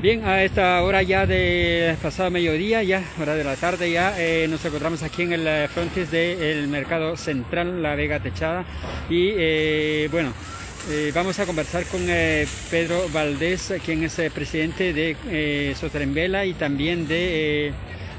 Bien, a esta hora ya de pasado mediodía, ya hora de la tarde, ya eh, nos encontramos aquí en el eh, frontis del Mercado Central, La Vega Techada. Y eh, bueno, vamos a conversar con Pedro Valdés, quien es presidente de eh, Sotrembela y también de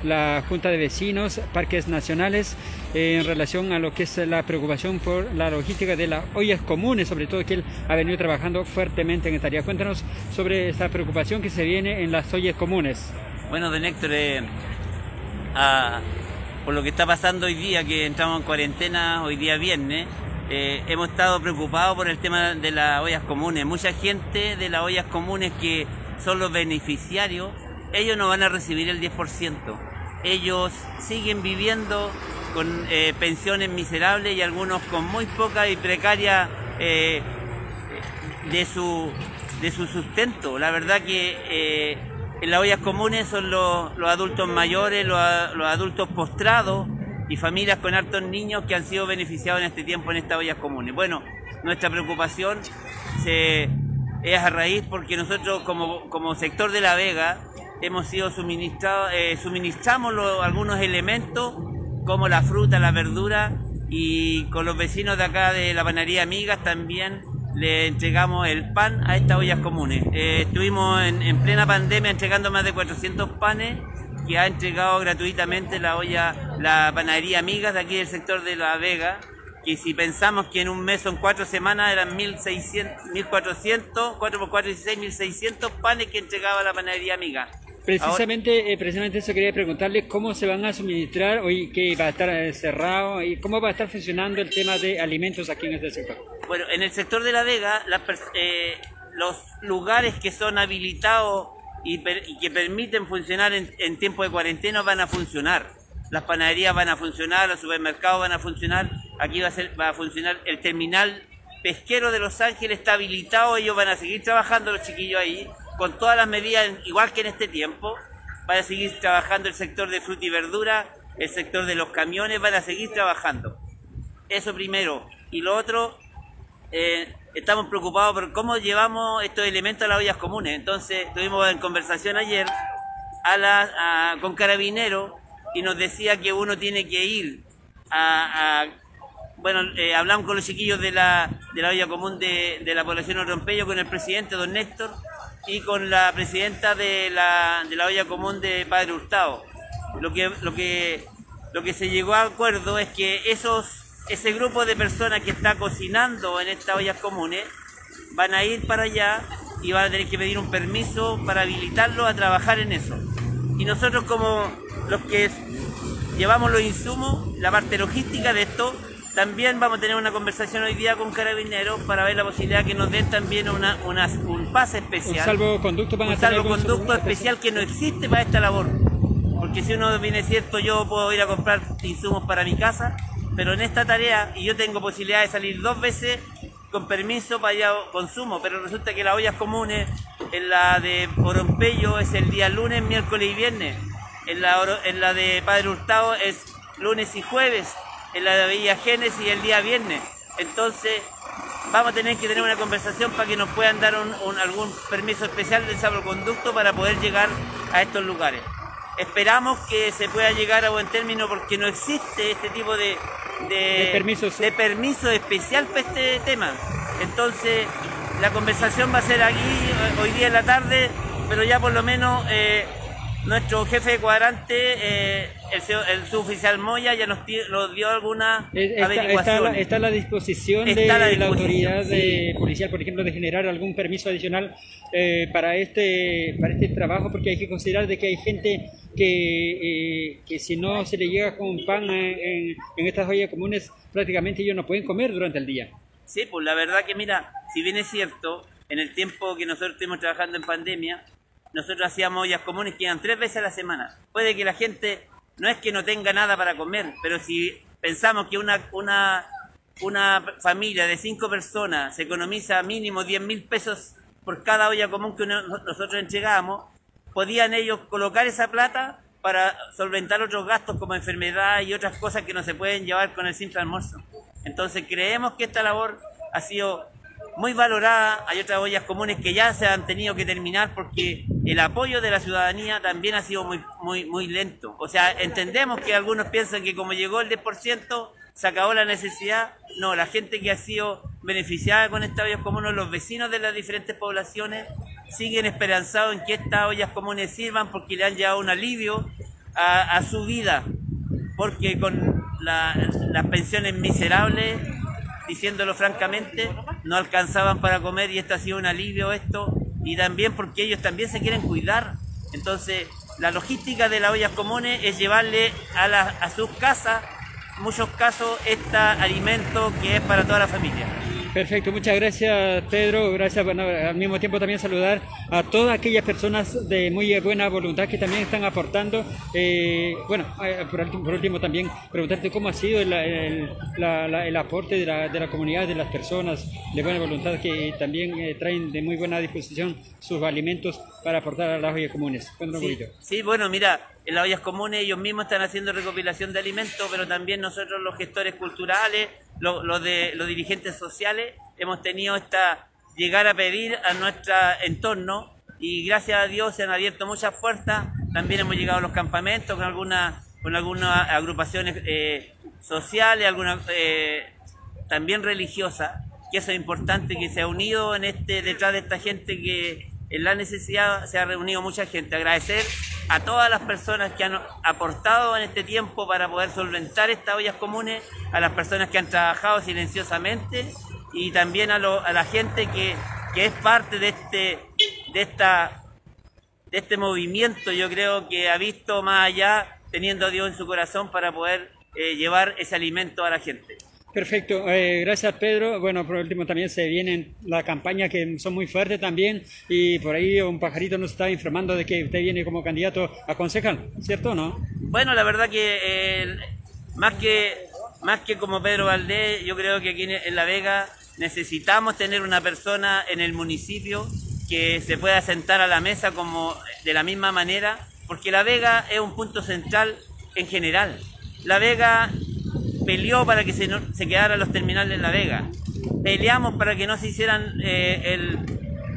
la Junta de Vecinos, Parques Nacionales, en relación a lo que es la preocupación por la logística de las ollas comunes, sobre todo que él ha venido trabajando fuertemente en esta área. Cuéntanos sobre esta preocupación que se viene en las ollas comunes. Bueno, don Héctor, eh, por lo que está pasando hoy día, que entramos en cuarentena hoy día viernes, eh, hemos estado preocupados por el tema de las ollas comunes. Mucha gente de las ollas comunes que son los beneficiarios, ellos no van a recibir el 10%. Ellos siguen viviendo con eh, pensiones miserables y algunos con muy poca y precaria eh, de, su, de su sustento. La verdad que eh, en las ollas comunes son los, adultos mayores, los, adultos postrados y familias con altos niños que han sido beneficiados en este tiempo en estas ollas comunes. Bueno, nuestra preocupación es a raíz porque nosotros como, como sector de La Vega hemos sido suministrados, suministramos algunos elementos como la fruta, la verdura y con los vecinos de acá de la panadería Amigas también le entregamos el pan a estas ollas comunes. Eh, estuvimos en, plena pandemia entregando más de 400 panes que ha entregado gratuitamente la olla, la panadería Amigas de aquí del sector de La Vega, que si pensamos que en un mes son cuatro semanas eran 1.600, 1.400, 4 por 4, 16, 1.600 panes que entregaba la panadería Amigas. Precisamente, eh, precisamente eso quería preguntarle cómo se van a suministrar hoy que va a estar eh, cerrado y cómo va a estar funcionando el tema de alimentos aquí en este sector. Bueno, en el sector de la Vega, eh, los lugares que son habilitados y, que permiten funcionar en, tiempo de cuarentena van a funcionar. Las panaderías van a funcionar, los supermercados van a funcionar. Aquí va a, ser, va a funcionar el terminal pesquero de Los Ángeles, está habilitado, ellos van a seguir trabajando los chiquillos ahí con todas las medidas, igual que en este tiempo, van a seguir trabajando el sector de fruta y verdura, el sector de los camiones, van a seguir trabajando. Eso primero. Y lo otro, eh, estamos preocupados por cómo llevamos estos elementos a las ollas comunes. Entonces, tuvimos en conversación ayer a la, con Carabineros y nos decía que uno tiene que ir a... bueno, eh, hablamos con los chiquillos de la, de la olla común de, la población de Rompello, con el presidente, don Néstor, y con la presidenta de la, de la olla común de Padre Hurtado. Lo que, lo que, lo que se llegó a acuerdo es que esos, ese grupo de personas que está cocinando en estas ollas comunes van a ir para allá y van a tener que pedir un permiso para habilitarlo a trabajar en eso. Y nosotros como los que llevamos los insumos, la parte logística de esto, también vamos a tener una conversación hoy día con Carabineros para ver la posibilidad que nos den también una, un pase especial. Un salvoconducto, un salvoconducto especial que no existe para esta labor. Porque si uno viene cierto, yo puedo ir a comprar insumos para mi casa, pero en esta tarea, y yo tengo posibilidad de salir dos veces con permiso para allá consumo, pero resulta que las ollas comunes, en la de Orompello es el día lunes, miércoles y viernes, en la, en la de Padre Hurtado es lunes y jueves, en la Villa Génesis el día viernes. Entonces, vamos a tener que tener una conversación para que nos puedan dar un, algún permiso especial de salvoconducto para poder llegar a estos lugares. Esperamos que se pueda llegar a buen término porque no existe este tipo de, de, de permiso especial para este tema. Entonces, la conversación va a ser aquí eh, hoy día en la tarde, pero ya por lo menos eh, nuestro jefe de cuadrante, eh, el, suboficial Moya, ya nos, dio alguna está, Está, a la disposición de la, autoridad policial, por ejemplo, de generar algún permiso adicional eh, para, este, para este trabajo, porque hay que considerar de que hay gente que, eh, que si no se le llega con pan en, en estas ollas comunes, prácticamente ellos no pueden comer durante el día. Sí, pues la verdad que mira, si bien es cierto, en el tiempo que nosotros estuvimos trabajando en pandemia, nosotros hacíamos ollas comunes que iban tres veces a la semana. Puede que la gente no es que no tenga nada para comer, pero si pensamos que una, una, una familia de cinco personas se economiza mínimo 10 mil pesos por cada olla común que nosotros entregamos, podían ellos colocar esa plata para solventar otros gastos como enfermedad y otras cosas que no se pueden llevar con el simple almuerzo. Entonces creemos que esta labor ha sido muy valorada. Hay otras ollas comunes que ya se han tenido que terminar porque el apoyo de la ciudadanía también ha sido muy, muy, muy lento. O sea, entendemos que algunos piensan que como llegó el 10%, se acabó la necesidad. No, la gente que ha sido beneficiada con estas ollas comunes, los vecinos de las diferentes poblaciones, siguen esperanzados en que estas ollas comunes sirvan porque le han llevado un alivio a, su vida. Porque con las pensiones miserables, diciéndolo francamente, no alcanzaban para comer y esto ha sido un alivio esto y también porque ellos también se quieren cuidar. Entonces, la logística de las ollas comunes es llevarle a, a sus casas, en muchos casos, este alimento que es para toda la familia. Perfecto, muchas gracias Pedro, gracias al mismo tiempo también saludar a todas aquellas personas de muy buena voluntad que también están aportando. Eh, bueno, eh, por, último, también preguntarte cómo ha sido el, aporte de la, comunidad, de las personas de buena voluntad que también eh, traen de muy buena disposición sus alimentos para aportar a las ollas comunes. Sí, sí, bueno, mira, en las ollas comunes ellos mismos están haciendo recopilación de alimentos, pero también nosotros los gestores culturales, los, de, los dirigentes sociales, hemos tenido esta llegar a pedir a nuestro entorno y gracias a Dios se han abierto muchas puertas. También hemos llegado a los campamentos con algunas con algunas agrupaciones eh, sociales, algunas eh, también religiosas, que eso es importante que se ha unido en este detrás de esta gente que en la necesidad se ha reunido mucha gente. Agradecer a todas las personas que han aportado en este tiempo para poder solventar estas ollas comunes, a las personas que han trabajado silenciosamente y también a, la gente que, es parte de este, de, esta, de este movimiento, yo creo que ha visto más allá, teniendo a Dios en su corazón para poder eh, llevar ese alimento a la gente. Perfecto, eh, gracias Pedro. Bueno, por último también se vienen la campaña que son muy fuertes también y por ahí un pajarito nos está informando de que usted viene como candidato a concejal, ¿cierto o no? Bueno, la verdad que eh, más que más que como Pedro Valdés, yo creo que aquí en La Vega necesitamos tener una persona en el municipio que se pueda sentar a la mesa como de la misma manera, porque La Vega es un punto central en general. La Vega peleó para que se, quedaran los terminales en La Vega. Peleamos para que no se hicieran eh,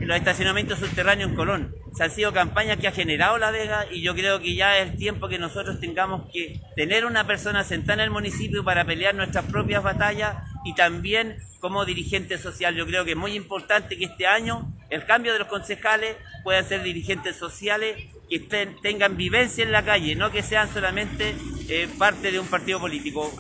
los estacionamientos subterráneos en Colón. Se han sido campañas que ha generado La Vega y yo creo que ya es tiempo que nosotros tengamos que tener una persona sentada en el municipio para pelear nuestras propias batallas y también como dirigente social. Yo creo que es muy importante que este año el cambio de los concejales puedan ser dirigentes sociales que tengan vivencia en la calle, no que sean solamente eh, parte de un partido político.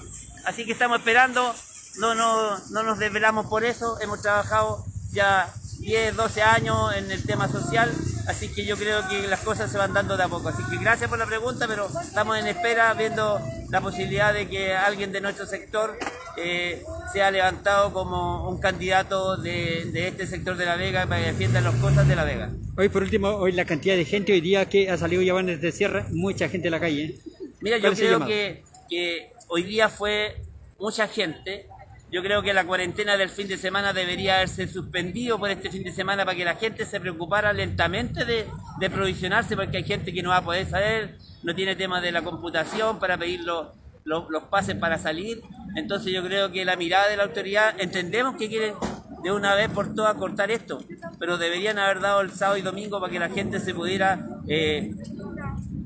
Así que estamos esperando, no, no, no nos desvelamos por eso, hemos trabajado ya 10, 12 años en el tema social, así que yo creo que las cosas se van dando de a poco. Así que gracias por la pregunta, pero estamos en espera viendo la posibilidad de que alguien de nuestro sector eh, sea levantado como un candidato de, de, este sector de La Vega para que defienda las cosas de La Vega. Hoy por último, hoy la cantidad de gente hoy día que ha salido ya van desde Sierra, mucha gente en la calle. Mira, yo creo que, que hoy día fue mucha gente. Yo creo que la cuarentena del fin de semana debería haberse suspendido por este fin de semana para que la gente se preocupara lentamente de, de provisionarse, porque hay gente que no va a poder saber, no tiene tema de la computación para pedir los, los, pases para salir. Entonces yo creo que la mirada de la autoridad, entendemos que quieren de una vez por todas cortar esto, pero deberían haber dado el sábado y domingo para que la gente se pudiera eh,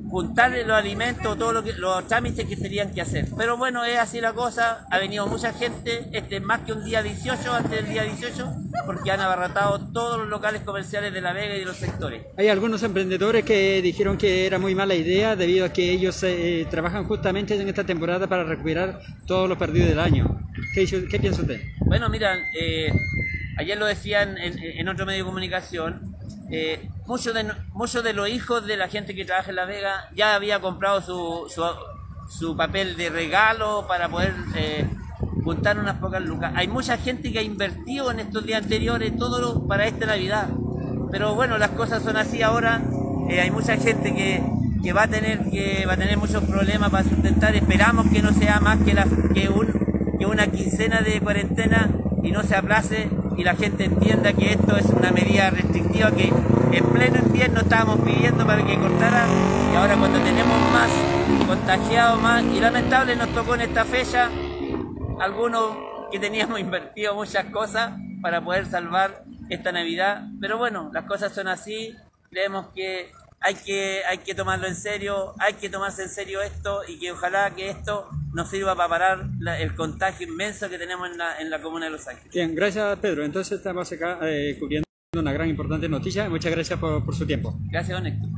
juntarle los alimentos, todos los trámites que tenían que hacer. Pero bueno, es así la cosa, ha venido mucha gente, este es más que un día 18, antes del día 18, porque han abarratado todos los locales comerciales de La Vega y de los sectores. Hay algunos emprendedores que dijeron que era muy mala idea debido a que ellos eh, trabajan justamente en esta temporada para recuperar todos los perdidos del año. ¿Qué, qué piensa usted? Bueno, mira, eh, ayer lo decían en, en otro medio de comunicación, eh, muchos de, muchos de los hijos de la gente que trabaja en La Vega ya había comprado su, su, papel de regalo para poder eh, juntar unas pocas lucas. Hay mucha gente que ha invertido en estos días anteriores todo para esta Navidad. Pero bueno, las cosas son así ahora. Eh, hay mucha gente que, que, va a tener que va a tener muchos problemas para sustentar. Esperamos que no sea más que, la, que, que una quincena de cuarentena y no se aplace y la gente entienda que esto es una medida restrictiva que en pleno invierno estábamos pidiendo para que cortara y ahora cuando tenemos más contagiados más y lamentable nos tocó en esta fecha algunos que teníamos invertido muchas cosas para poder salvar esta Navidad, pero bueno, las cosas son así, creemos que hay que, hay que tomarlo en serio, hay que tomarse en serio esto y que ojalá que esto nos sirva para parar el contagio inmenso que tenemos en la, en la comuna de Los Ángeles. Bien, gracias Pedro. Entonces estamos acá eh, cubriendo... Una gran importante noticia. Muchas gracias por, su tiempo. Gracias, Don Héctor.